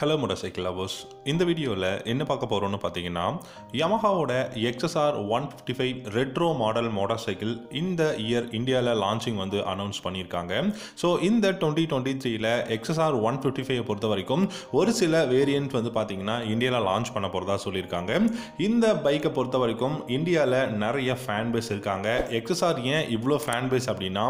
Hello motor cycle lovers இந்த வீடியோவில் என்ன பார்க்க போகிறோம்னு பார்த்தீங்கன்னா யமஹாவோட XSR one fifty five retro model motorcycle இந்த இயர் இந்தியாவில் லான்ச்சிங் வந்து அனௌன்ஸ் பண்ணியிருக்காங்க. ஸோ இந்த டுவெண்ட்டி டுவெண்ட்டி த்ரீல எக்ஸ்எஸ்ஆர் ஒன் ஃபிஃப்டி ஃபைவ் பொறுத்த வரைக்கும் ஒரு சில வேரியன்ட் வந்து பார்த்தீங்கன்னா இந்தியாவில் லான்ச் பண்ண போகிறதா சொல்லியிருக்காங்க. இந்த பைக்கை பொறுத்த வரைக்கும் இந்தியாவில் நிறைய ஃபேன் பேஸ் இருக்காங்க எக்ஸ்எஸ்ஆர் ஏன் இவ்வளோ ஃபேன் பேஸ் அப்படின்னா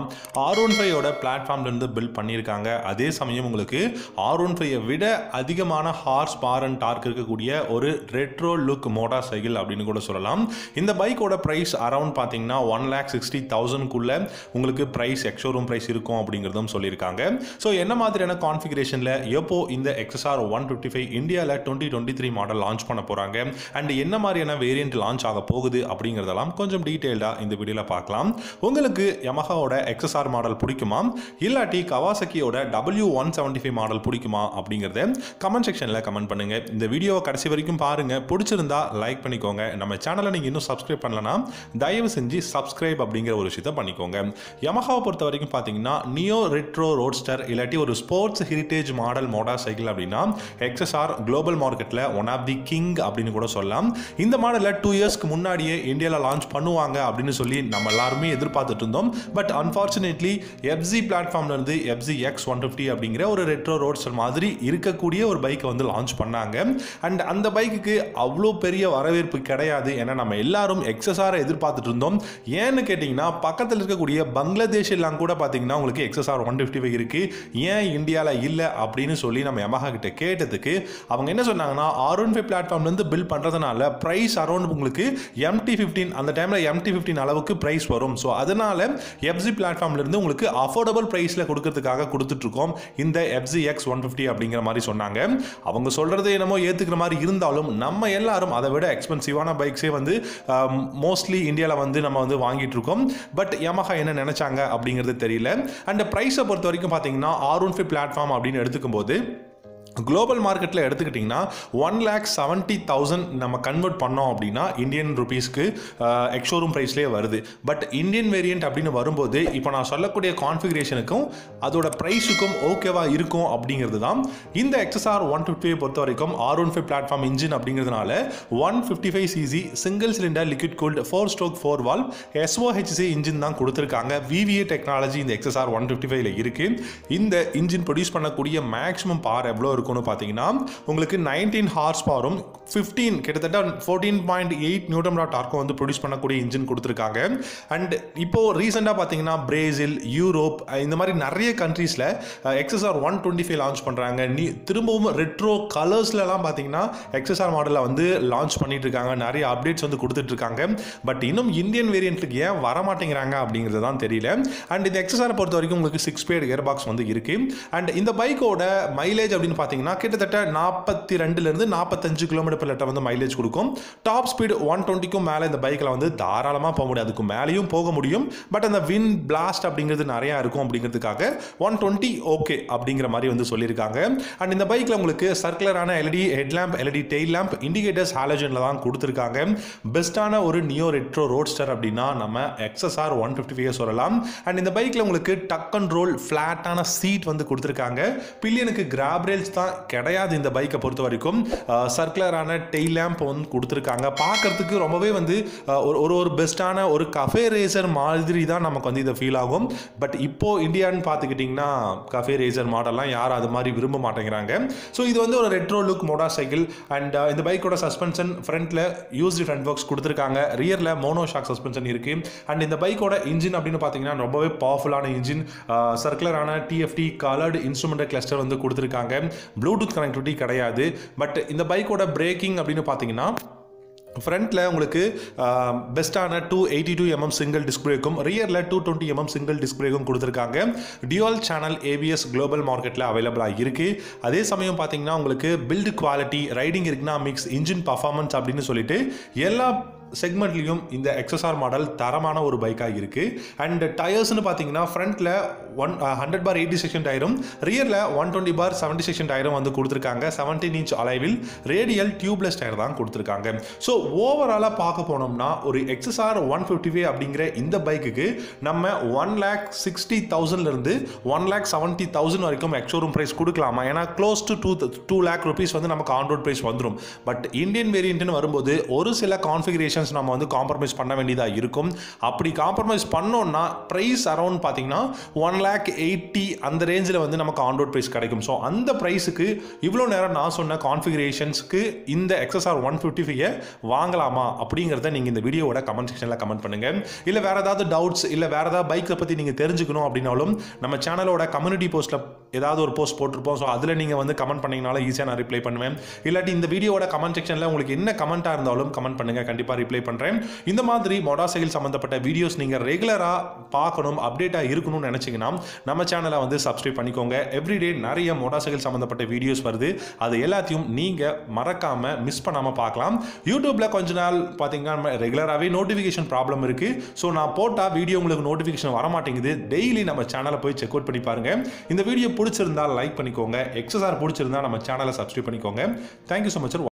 ஆர் ஒன் ஃபைவோட பிளாட்ஃபார்ம்லேருந்து பில்ட் பண்ணியிருக்காங்க. அதே சமயம் உங்களுக்கு ஆர் ஒன் ஃபைவை விட அதிக அதிகமான ஹார்ஸ் பார் அண்ட் டார்க் இருக்கக்கூடிய ஒரு ரெட்ரோ லுக் மோட்டார் சைக்கிள் அப்படின்னு கூட சொல்லலாம். இந்த பைக்கோட ப்ரைஸ் அரௌண்ட் பார்த்தீங்கன்னா ஒன் லேக் சிக்ஸ்டி தௌசண்ட்குள்ள உங்களுக்கு ப்ரைஸ் எக்ஷோரூம் ப்ரைஸ் இருக்கும் அப்படிங்கிறதும் சொல்லியிருக்காங்க. ஸோ என்ன மாதிரியான கான்ஃபிகரேஷனில் எப்போ இந்த எக்ஸ்எஸ்ஆர் ஒன் ஃபிஃப்டி ஃபைவ் இந்தியாவில் twenty twenty three model launch பண்ண போகிறாங்க அண்ட் என்ன மாதிரியான வேரியன்ட் லான்ச் ஆக போகுது அப்படிங்கிறதெல்லாம் கொஞ்சம் டீட்டெயில்டாக இந்த வீடியோவில் பார்க்கலாம். உங்களுக்கு யமஹாவோட எக்ஸ்எஸ்ஆர் மாடல் பிடிக்குமா? இல்லாட்டி கவாசக்கியோட W one seventy five model பிடிக்குமா அப்படிங்கிறத கமெண்ட் செக்ஷனில் கமெண்ட் பண்ணுங்க. இந்த வீடியோவை கடைசி வரைக்கும் பாருங்கள் பிடிச்சிருந்தா லைக் பண்ணிக்கோங்க. நம்ம சேனலை நீங்கள் இன்னும் சப்ஸ்கிரைப் பண்ணலன்னா தயவு செஞ்சு சப்ஸ்கிரைப் அப்படிங்கிற ஒரு விஷயத்த பண்ணிக்கோங்க. யமஹாவை பொறுத்த வரைக்கும் பார்த்தீங்கன்னா நியோ ரெட்ரோ ரோட்ஸ்டர் இல்லாட்டி ஒரு sports heritage model motorcycle அப்படின்னா எக்ஸ்எஸ்ஆர் குளோபல் மார்க்கெட்டில் ஒன் ஆஃப் தி கிங் அப்படின்னு கூட சொல்லலாம். இந்த மாடலில் டூ இயர்ஸ்க்கு முன்னாடியே இந்தியாவில் லான்ச் பண்ணுவாங்க அப்படின்னு சொல்லி நம்ம எல்லாருமே எதிர்பார்த்துட்டு இருந்தோம். பட் அன்ஃபார்ச்சுனேட்லி எஃப்சி பிளாட்ஃபார்ம்லேருந்து எஃப்சி எக்ஸ் ஒன் ஃபிஃப்டி அப்படிங்கிற ஒரு ரெட்ரோ ரோட்ஸ்டர் மாதிரி இருக்கக்கூடிய ஒரு பைக்கை வந்து லான்ச் பண்ணாங்க. அண்ட் அந்த பைக்குக்கு அவ்வளோ பெரிய வரவேற்பு கிடையாது ஏன்னா நம்ம எல்லாரும் எக்ஸஸாரை எதிர்பார்த்துட்டு இருந்தோம். ஏன்னு கேட்டிங்கன்னா பக்கத்தில் இருக்கக்கூடிய பங்களாதேஷ் எல்லாம் கூட பார்த்தீங்கன்னா உங்களுக்கு எக்ஸ்எஸ்ஆர் ஒன் ஃபிஃப்டி ஃபைவ் இருக்குது ஏன் இந்தியாவில் இல்லை அப்படின்னு சொல்லி நம்ம யமஹா கிட்ட கேட்டதுக்கு அவங்க என்ன சொன்னாங்கன்னா ஆர் ஒன் ஃபைவ் பிளாட்ஃபார்ம்லேருந்து பில் பண்ணுறதுனால ப்ரைஸ் அரௌண்ட் உங்களுக்கு எம்டி ஃபிஃப்டீன் அந்த டைமில் எம்டி ஃபிஃப்டீன் அளவுக்கு ப்ரைஸ் வரும். ஸோ அதனால் எஃப்ஜி பிளாட்ஃபார்ம்லேருந்து உங்களுக்கு அஃபோர்டபுள் ப்ரைஸில் கொடுக்கறதுக்காக கொடுத்துட்ருக்கோம் இந்த எஃப்ஜி எக்ஸ் ஒன் ஃபிஃப்டி அப்படிங்கிற மாதிரி சொன்னாங்க. அவங்க சொல்கிறது என்னமோ ஏற்றுக்கிற மாதிரி இருந்தாலும் நம்ம எல்லாரும் அதை விட எக்ஸ்பென்சிவான பைக்ஸே வந்து மோஸ்ட்லி இந்தியாவில் வந்து நம்ம வந்து வாங்கிட்டு இருக்கோம். பட் யமஹா என்ன நினச்சாங்க அப்படிங்கிறது தெரியல. அண்ட் ப்ரைஸை பொறுத்த வரைக்கும் பார்த்தீங்கன்னா ஆர் ஒன் ஃபைவ் பிளாட்ஃபார்ம் அப்படின்னு எடுத்துக்கும் போது குளோபல் மார்க்கெட்டில் எடுத்துக்கிட்டிங்கன்னா ஒன் லேக் செவன்ட்டி தௌசண்ட் நம்ம கன்வெர்ட் பண்ணோம் அப்படின்னா இந்தியன் ருபீஸ்க்கு எக்ஷோரூம் ப்ரைஸ்லேயே வருது. பட் இந்தியன் வேரியண்ட் அப்படின்னு வரும்போது இப்போ நான் சொல்லக்கூடிய கான்ஃபிகரேஷனுக்கும் அதோட ப்ரைஸுக்கும் ஓகேவாக இருக்கும் அப்படிங்கிறது தான். இந்த எக்ஸ்எஸ்ஆர் ஒன் ஃபிஃப்டி பொறுத்த வரைக்கும் R one five platform engine அப்படிங்கிறதுனால one fifty five CC single cylinder liquid cooled four stroke four valve SOHC engine தான் கொடுத்துருக்காங்க. விவிஏ டெக்னாலஜி இந்த எக்ஸ்எஸ்ஆர் ஒன் ஃபிஃப்டி ஃபைவ்ல இருக்குது இந்த இன்ஜின் ப்ரொடியூஸ் பண்ணக்கூடிய மேக்ஸிமம் பார் எவ்வளோ இருக்கும் கொடுக்கணும்னு பார்த்தீங்கன்னா உங்களுக்கு நைன்டீன் ஹார்ஸ் பவரும் ஃபிஃப்டீன் கிட்டத்தட்ட fourteen point eight newton dot டார்க்கும் வந்து ப்ரொடியூஸ் பண்ணக்கூடிய இன்ஜின் கொடுத்துருக்காங்க. அண்ட் இப்போது ரீசெண்டாக பார்த்தீங்கன்னா பிரேசில் யூரோப் இந்த மாதிரி நிறைய கண்ட்ரீஸில் XSR one twenty five launch பண்ணுறாங்க நீ திரும்பவும் ரெட்ரோ கலர்ஸ்லலாம் பார்த்தீங்கன்னா எக்ஸ்எஸ்ஆர் மாடலில் வந்து லான்ச் பண்ணிட்டு இருக்காங்க நிறைய அப்டேட்ஸ் வந்து கொடுத்துட்ருக்காங்க பட் இன்னும் இந்தியன் வேரியண்ட்டுக்கு ஏன் வரமாட்டேங்கிறாங்க அப்படிங்கிறது தான் தெரியல. அண்ட் இந்த எக்ஸ்எஸ்ஆரை பொறுத்த வரைக்கும் உங்களுக்கு சிக்ஸ் பேட் இயர் பாக்ஸ் வந்து இருக்குது அண்ட் இந்த பைக்கோட மைலேஜ் அப்படின்னு பார்த்தீங்கன்னா கிட்டத்தட்ட நாற்பத்தி ரெண்டுலேருந்து நாற்பத்தஞ்சு கிலோமீட்டர் லெட்டர் லிட்டர் வந்து மைலேஜ் கொடுக்கும். டாப் ஸ்பீடு ஒன் டுவெண்ட்டிக்கும் மேலே இந்த பைக்கில் வந்து தாராளமாக போக முடியும். அதுக்கு மேலேயும் போக முடியும். பட் அந்த வின் பிளாஸ்ட் அப்படிங்கிறது நிறையா இருக்கும் அப்படிங்கிறதுக்காக ஒன் டுவெண்ட்டி ஓகே அப்படிங்கிற மாதிரி வந்து சொல்லியிருக்காங்க. அண்ட் இந்த பைக்கில் உங்களுக்கு சர்க்குலரான LED headlamp LED tail lamp indicators ஹாலஜனில் தான் கொடுத்துருக்காங்க. பெஸ்ட்டான ஒரு நியோ ரெட்ரோ ரோட்ஸ்டர் அப்படின்னா நம்ம எக்ஸ்எஸ்ஆர் ஒன் ஃபிஃப்டி ஃபைவ் சொல்லலாம். அண்ட் இந்த பைக்கில் உங்களுக்கு டக் அண்ட் ரோல் ஃப்ளாட்டான சீட் வந்து கொடுத்துருக்காங்க. பில்லியனுக்கு கிராப் ரேல்ஸ் தான் கிடையாது இந்த பைக்கை பொறுத்த வரைக்கும். சர்க்குலரான டெய்ல் லேம்ப் வந்து கொடுத்துருக்காங்க. பார்க்கறதுக்கு ரொம்பவே வந்து ஒரு ஒரு ஒரு பெஸ்ட்டான ஒரு கஃபே ரேசர் மாதிரி தான் நமக்கு வந்து இதை ஃபீல் ஆகும். பட் இப்போது இந்தியான்னு பார்த்துக்கிட்டிங்கன்னா கஃபே ரேசர் மாடல்லாம் யாரும் அது மாதிரி விரும்ப மாட்டேங்கிறாங்க. ஸோ இது வந்து ஒரு retro look motorcycle and இந்த பைக்கோட சஸ்பென்ஷன் ஃப்ரண்ட்டில் யூஸ்டு ஃப்ரண்ட் ஒர்க்ஸ் கொடுத்துருக்காங்க. ரியரில் மோனோ ஷாக் சஸ்பென்ஷன் இருக்குது அண்ட் இந்த பைக்கோட இன்ஜின் அப்படின்னு பார்த்தீங்கன்னா ரொம்பவே பவர்ஃபுல்லான இன்ஜின் சர்க்குலரான டிஎஃப்டி கலர்டு இன்ஸ்ட்ருமெண்ட் கிளஸ்டர் வந்து கொடுத்துருக்காங்க. ப்ளூடூத் கனெக்டிவிட்டி கிடையாது. பட் இந்த பைக்கோட பிரேக்கிங் அப்படின்னு பார்த்தீங்கன்னா ஃப்ரண்ட்டில் உங்களுக்கு பெஸ்ட்டான two eighty two mm single disc பிரேக்கும் ரியரில் two twenty mm single disc பிரேக்கும் கொடுத்துருக்காங்க. டியூல் சேனல் ஏபிஎஸ் குளோபல் மார்க்கெட்டில் அவைலபிளாக இருக்குது அதே சமயம் பார்த்தீங்கன்னா உங்களுக்கு build quality riding ergonomics engine performance அப்படின்னு சொல்லிட்டு எல்லா செக்மெண்ட்லையும் இந்த எக்ஸ்எஸ்ஆர் மாடல் தரமான ஒரு பைக்காக இருக்குது அண்ட் டயர்ஸ்னு பார்த்தீங்கன்னா ஃப்ரண்ட்டில் one hundred by eighty section டயரும் ரியரில் one twenty by seventy section டயரும் வந்து கொடுத்துருக்காங்க. செவன்டீன் இன்ச் அலைவில் ரேடியல் டியூப்லெஸ் டயர் தான் கொடுத்துருக்காங்க. ஸோ ஓவராலாக பார்க்க போனோம்னா ஒரு எக்ஸ்எஸ்ஆர் ஒன் ஃபிஃப்டி ஃபைவ் அப்படிங்கிற இந்த பைக்குக்கு நம்ம ஒன் லேக் சிக்ஸ்டி தௌசண்ட்லேருந்து ஒன் லேக் செவன்ட்டி தௌசண்ட் வரைக்கும் எக்ஸோரூம் ப்ரைஸ் கொடுக்கலாமா? ஏன்னா close to two two lakh rupees வந்து நமக்கு ஆன் ரோட் ப்ரைஸ் வந்துடும் பட் இந்தியன் வேரியன்ட்னு வரும்போது ஒரு சில கான்ஃபிகரேஷன் கண்டிஷன்ஸ் நம்ம வந்து காம்ப்ரமைஸ் பண்ண வேண்டியதாக இருக்கும். அப்படி காம்ப்ரமைஸ் பண்ணோம்னா ப்ரைஸ் அரௌண்ட் பார்த்தீங்கன்னா ஒன் லேக் எயிட்டி அந்த ரேஞ்சில் வந்து நமக்கு ஆன் ரோட் ப்ரைஸ் கிடைக்கும். ஸோ அந்த ப்ரைஸுக்கு இவ்வளோ நேரம் நான் சொன்ன கான்ஃபிகரேஷன்ஸ்க்கு இந்த எக்ஸ்எஸ்ஆர் ஒன் ஃபிஃப்டி ஃபைவை வாங்கலாமா அப்படிங்கிறத நீங்கள் இந்த வீடியோவோட கமெண்ட் செக்ஷனில் கமெண்ட் பண்ணுங்கள் இல்லை வேறு ஏதாவது டவுட்ஸ் இல்லை வேறு ஏதாவது பைக்கை பற்றி நீங்கள் தெரிஞ்சுக்கணும் அப்படின்னாலும் நம்ம சேனலோட கம்யூனிட்டி போஸ்ட்டில் ஏதாவது ஒரு போஸ்ட் போட்டிருப்போம். ஸோ அதில் நீங்கள் வந்து கமெண்ட் பண்ணிங்கனாலும் ஈஸியாக நான் ரிப்ளை பண்ணுவேன். இல்லாட்டி இந்த வீடியோட கமெண்ட் செக்ஷனில் உங்களுக்கு என்ன கமெண்ட்டாக இருந்தாலும் கமெண்ட் பண்ணுங்கள் கண்டிப்பாக ரிப்ளை பண்ணுறேன் இந்த மாதிரி மோட்டார் சைக்கிள் சம்மந்தப்பட்ட வீடியோஸ் நீங்கள் ரெகுலராக பார்க்கணும் அப்டேட்டாக இருக்கணும்னு நினச்சிங்கன்னா நம்ம சேனலை வந்து சப்ஸ்கிரைப் பண்ணிக்கோங்க. எவ்ரிடே நிறைய மோட்டார் சைக்கிள் சம்மந்தப்பட்ட வீடியோஸ் வருது. அது எல்லாத்தையும் நீங்கள் மறக்காமல் மிஸ் பண்ணாமல் பார்க்கலாம். யூடியூப்பில் கொஞ்ச நாள் பார்த்தீங்கன்னா ரெகுலராகவே நோட்டிஃபிகேஷன் ப்ராப்ளம் இருக்குது ஸோ நான் போட்டால் வீடியோ உங்களுக்கு நோட்டிஃபிகேஷன் வர மாட்டேங்குது டெய்லி நம்ம சேனலை போய் செக் அவுட் பண்ணி பாருங்க. இந்த வீடியோ பிடிச்சிருந்தா லைக் பண்ணிக்கோங்க. எக்ஸஸார் பிடிச்சிருந்தா நம்ம சேனலை சப்ஸ்கிரைப் பண்ணிக்கோங்க. Thank you so much